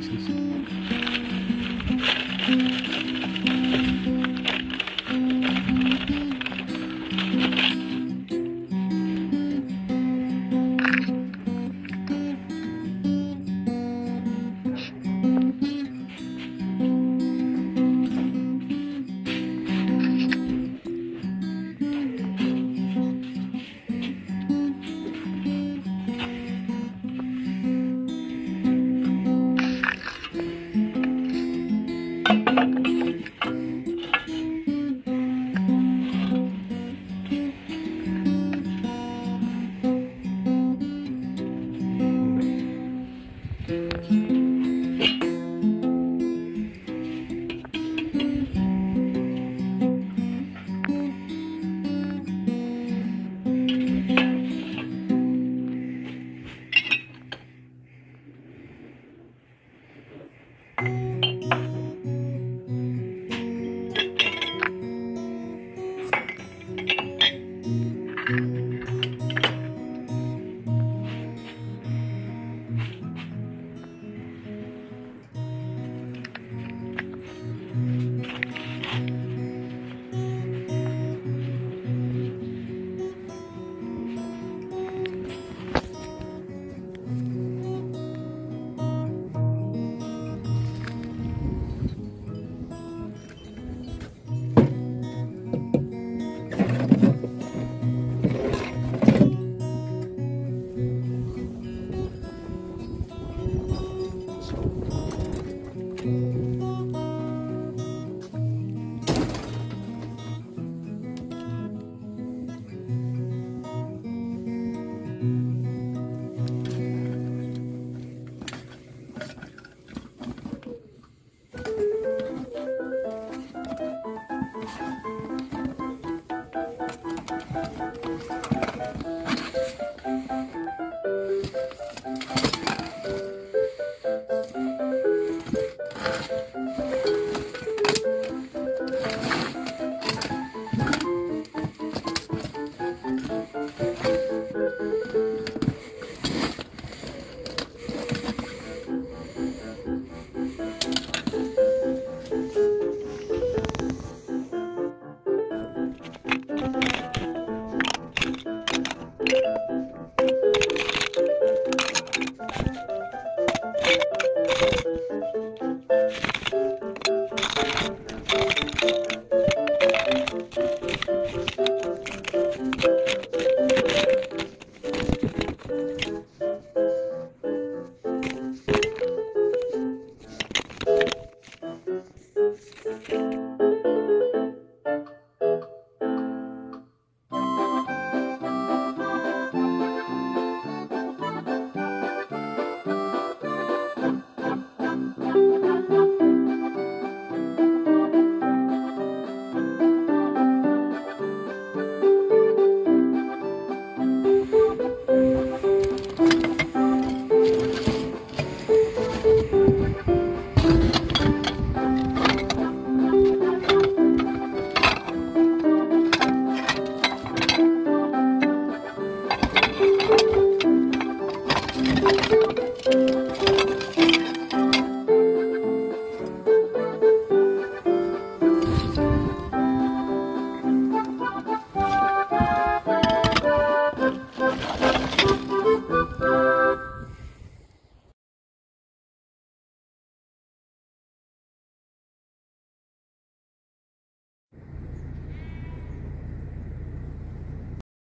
谢谢。Música